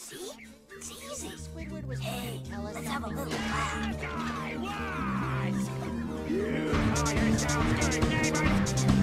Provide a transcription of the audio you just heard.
See? It's easy. Squidward was trying Hey, to tell us let's have a little laugh. You call yourself good neighbors?